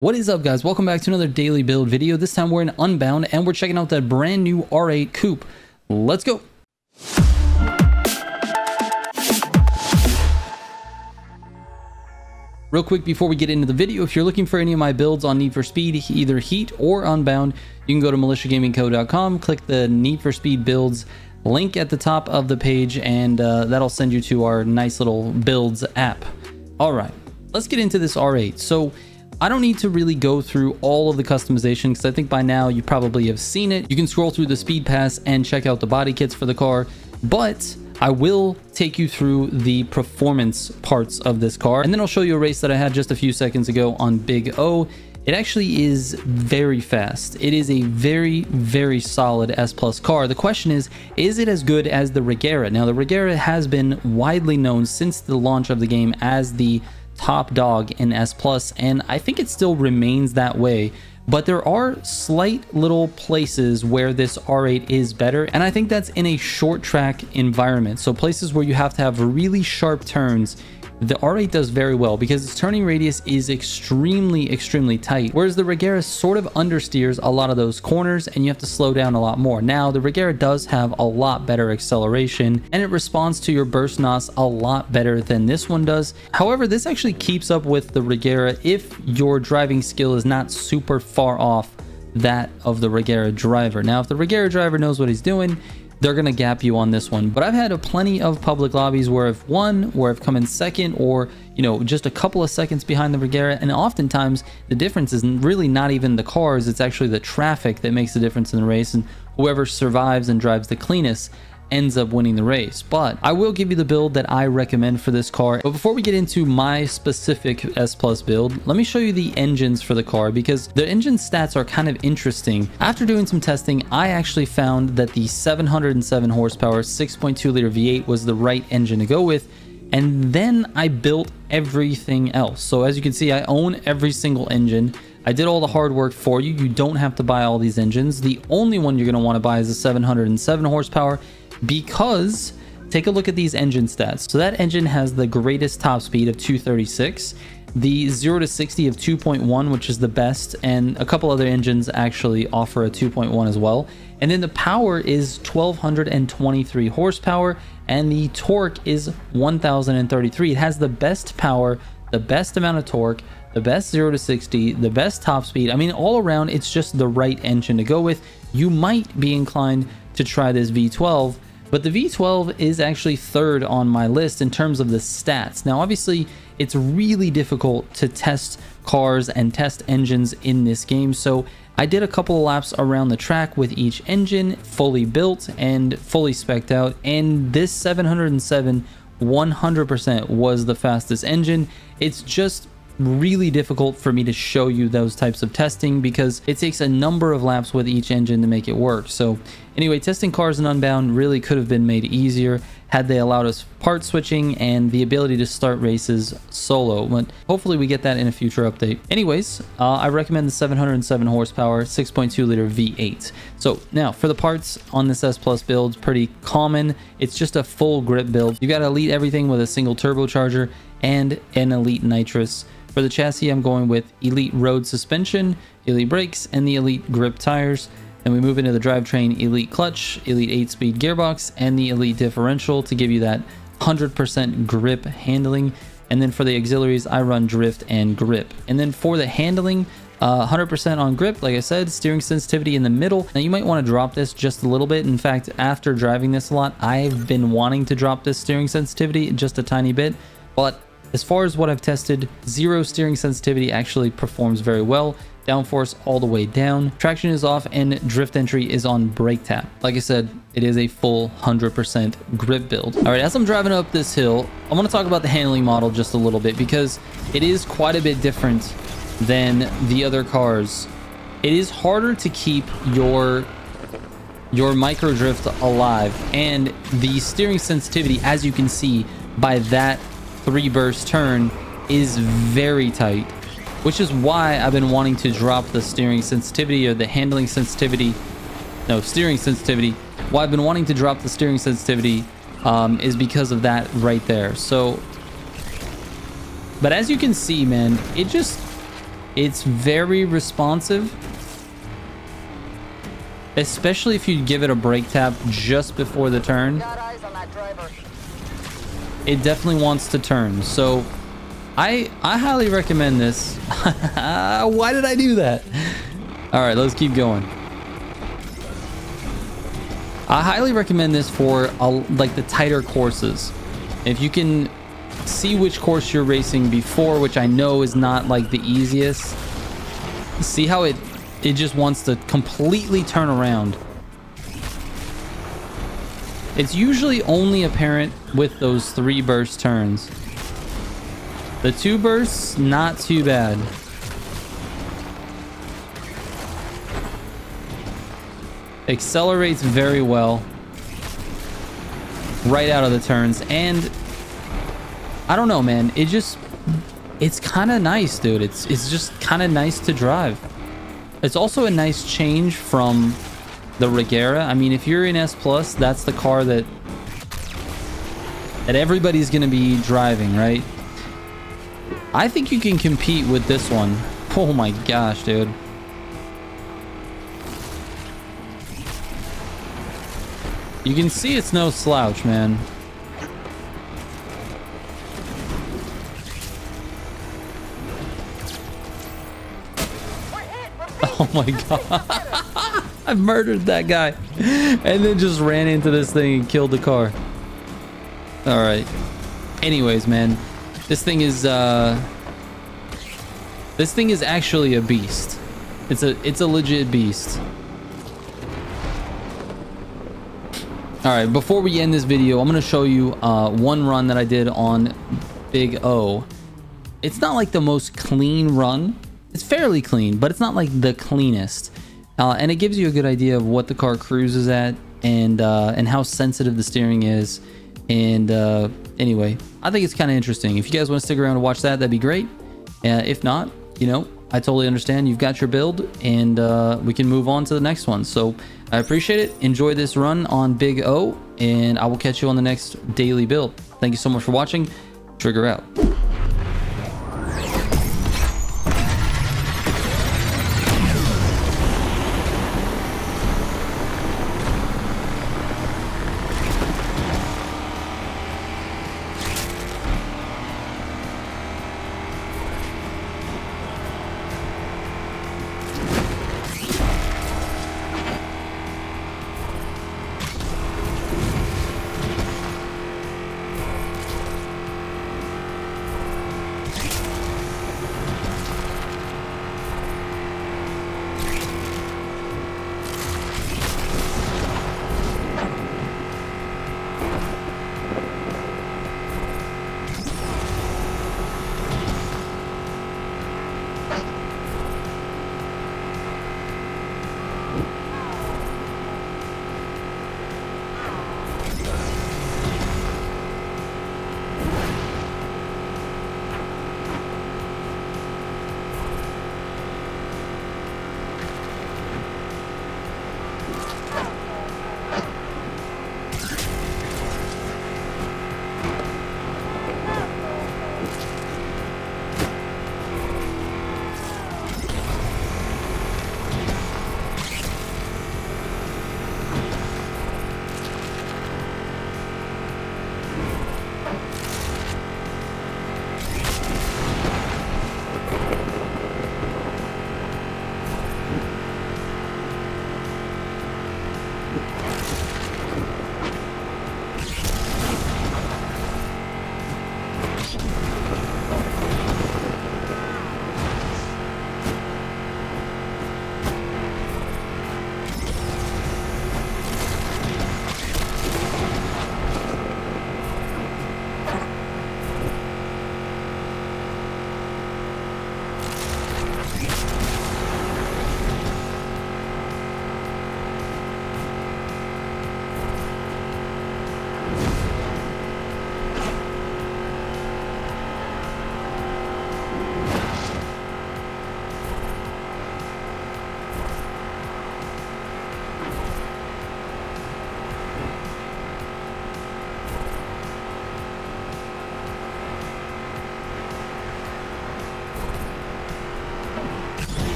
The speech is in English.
What is up guys? Welcome back to another daily build video. This time we're in Unbound and we're checking out that brand new R8 Coupe. Let's go. Real quick before we get into the video, if you're looking for any of my builds on Need for Speed, either Heat or Unbound, you can go to militiagamingco.com, click the Need for Speed builds link at the top of the page, and uh, that'll send you to our nice little builds app. All right, let's get into this R8. So I don't need to really go through all of the customization because I think by now you probably have seen it. You can scroll through the speed pass and check out the body kits for the car, but I will take you through the performance parts of this car and then I'll show you a race that I had just a few seconds ago on Big O. It actually is very fast. It is a very, very solid S Plus car. The question is, is it as good as the Regera? Now, the Regera has been widely known since the launch of the game as the top dog in S Plus, and I think it still remains that way. But there are slight little places where this R8 is better, and I think that's in a short track environment. So places where you have to have really sharp turns the R8 does very well because its turning radius is extremely, extremely tight, whereas the Regera sort of understeers a lot of those corners and you have to slow down a lot more. Now, the Regera does have a lot better acceleration and it responds to your burst NOS a lot better than this one does. However, this actually keeps up with the Regera if your driving skill is not super far off that of the Regera driver. Now, if the Regera driver knows what he's doing, they're going to gap you on this one. But I've had a plenty of public lobbies where I've won, where I've come in second, or, you know, just a couple of seconds behind the Regera. And oftentimes the difference is really not even the cars, it's actually the traffic that makes the difference in the race. And whoever survives and drives the cleanest ends up winning the race. But I will give you the build that I recommend for this car. But before we get into my specific S Plus build, let me show you the engines for the car because the engine stats are kind of interesting. After doing some testing, I actually found that the 707 horsepower 6.2 liter V8 was the right engine to go with. And then I built everything else. So as you can see, I own every single engine. I did all the hard work for you. You don't have to buy all these engines. The only one you're going to want to buy is the 707 horsepower because take a look at these engine stats. So that engine has the greatest top speed of 236, the 0 to 60 of 2.1, which is the best, and a couple other engines actually offer a 2.1 as well. And then the power is 1223 horsepower, and the torque is 1033. It has the best power, the best amount of torque, the best 0 to 60, the best top speed. I mean, all around, it's just the right engine to go with. You might be inclined to try this V12 but the V12 is actually third on my list in terms of the stats. Now, obviously, it's really difficult to test cars and test engines in this game. So I did a couple of laps around the track with each engine fully built and fully specced out. And this 707 100% was the fastest engine. It's just really difficult for me to show you those types of testing because it takes a number of laps with each engine to make it work. So anyway, testing cars in Unbound really could have been made easier had they allowed us part switching and the ability to start races solo. But hopefully we get that in a future update. Anyways, uh, I recommend the 707 horsepower 6.2 liter V8. So now for the parts on this S Plus build, pretty common. It's just a full grip build. You got to elite everything with a single turbocharger and an elite nitrous. For the chassis, I'm going with Elite Road Suspension, Elite Brakes, and the Elite Grip Tires. Then we move into the drivetrain Elite Clutch, Elite 8-speed gearbox, and the Elite Differential to give you that 100% grip handling. And then for the auxiliaries, I run Drift and Grip. And then for the handling, 100% uh, on grip, like I said, steering sensitivity in the middle. Now you might want to drop this just a little bit. In fact, after driving this a lot, I've been wanting to drop this steering sensitivity just a tiny bit, but as far as what I've tested, zero steering sensitivity actually performs very well. Downforce all the way down. Traction is off and drift entry is on brake tap. Like I said, it is a full 100% grip build. All right, as I'm driving up this hill, I want to talk about the handling model just a little bit because it is quite a bit different than the other cars. It is harder to keep your your micro drift alive and the steering sensitivity as you can see by that three burst turn is very tight, which is why I've been wanting to drop the steering sensitivity or the handling sensitivity. No, steering sensitivity. Why I've been wanting to drop the steering sensitivity um, is because of that right there. So, but as you can see, man, it just, It's very responsive. Especially if you give it a brake tap just before the turn. It definitely wants to turn. So I I highly recommend this. Why did I do that? All right, let's keep going. I highly recommend this for like the tighter courses. If you can see which course you're racing before, which I know is not like the easiest. See how it it just wants to completely turn around. It's usually only apparent with those three burst turns. The two bursts, not too bad. Accelerates very well. Right out of the turns. And I don't know, man. It just, it's kind of nice, dude. It's, it's just kind of nice to drive. It's also a nice change from the Regera. I mean, if you're in S Plus, that's the car that that everybody's going to be driving, right? I think you can compete with this one. Oh my gosh, dude. You can see it's no slouch, man. Oh my god. I murdered that guy. And then just ran into this thing and killed the car. Alright. Anyways, man. This thing is, uh... This thing is actually a beast. It's a, it's a legit beast. Alright, before we end this video, I'm going to show you uh, one run that I did on Big O. It's not like the most clean run, it's fairly clean, but it's not like the cleanest. Uh, and it gives you a good idea of what the car cruises at and uh, and how sensitive the steering is. And uh, anyway, I think it's kind of interesting. If you guys want to stick around and watch that, that'd be great. Uh, if not, you know, I totally understand. You've got your build, and uh, we can move on to the next one. So I appreciate it. Enjoy this run on Big O, and I will catch you on the next daily build. Thank you so much for watching. Trigger out.